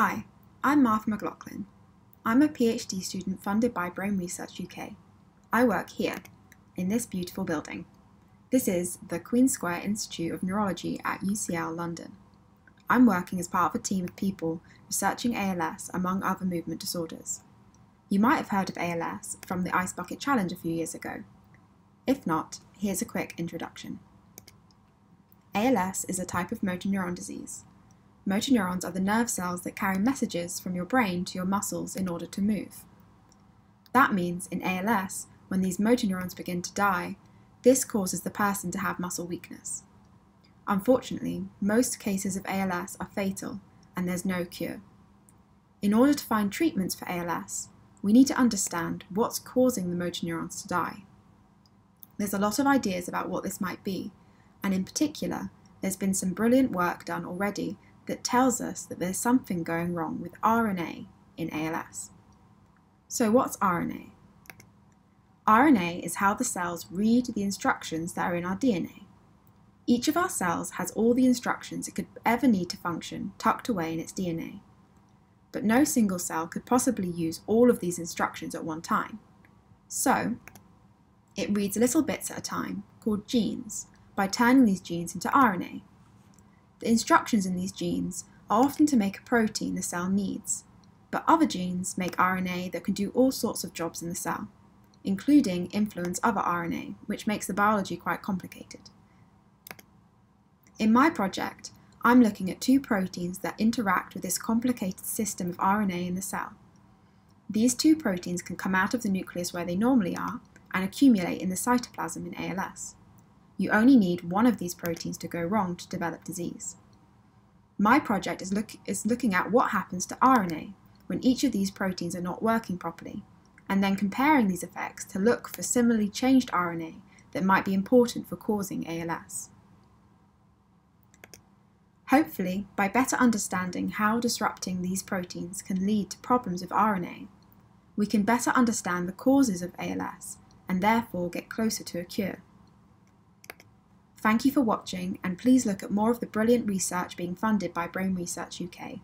Hi, I'm Martha McLaughlin. I'm a PhD student funded by Brain Research UK. I work here, in this beautiful building. This is the Queen Square Institute of Neurology at UCL London. I'm working as part of a team of people researching ALS among other movement disorders. You might have heard of ALS from the Ice Bucket Challenge a few years ago. If not, here's a quick introduction. ALS is a type of motor neuron disease. Motor neurons are the nerve cells that carry messages from your brain to your muscles in order to move. That means in ALS, when these motor neurons begin to die, this causes the person to have muscle weakness. Unfortunately, most cases of ALS are fatal and there's no cure. In order to find treatments for ALS, we need to understand what's causing the motor neurons to die. There's a lot of ideas about what this might be, and in particular, there's been some brilliant work done already that tells us that there's something going wrong with RNA in ALS. So, what's RNA? RNA is how the cells read the instructions that are in our DNA. Each of our cells has all the instructions it could ever need to function tucked away in its DNA. But no single cell could possibly use all of these instructions at one time. So, it reads little bits at a time, called genes, by turning these genes into RNA. The instructions in these genes are often to make a protein the cell needs, but other genes make RNA that can do all sorts of jobs in the cell, including influence other RNA, which makes the biology quite complicated. In my project, I'm looking at two proteins that interact with this complicated system of RNA in the cell. These two proteins can come out of the nucleus where they normally are and accumulate in the cytoplasm in ALS. You only need one of these proteins to go wrong to develop disease. My project is, look, is looking at what happens to RNA when each of these proteins are not working properly, and then comparing these effects to look for similarly changed RNA that might be important for causing ALS. Hopefully, by better understanding how disrupting these proteins can lead to problems with RNA, we can better understand the causes of ALS and therefore get closer to a cure. Thank you for watching and please look at more of the brilliant research being funded by Brain Research UK.